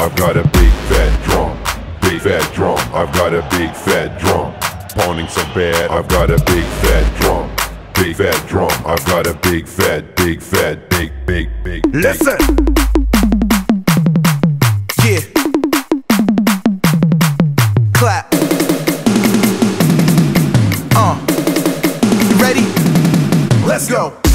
I've got a big fat drum, big fat drum, I've got a big fat drum. Pounding so bad, I've got a big fat drum, big fat drum, I've got a big fat, big fat, big, big, big. big. Listen! Yeah. Clap. Uh. Ready? Let's go.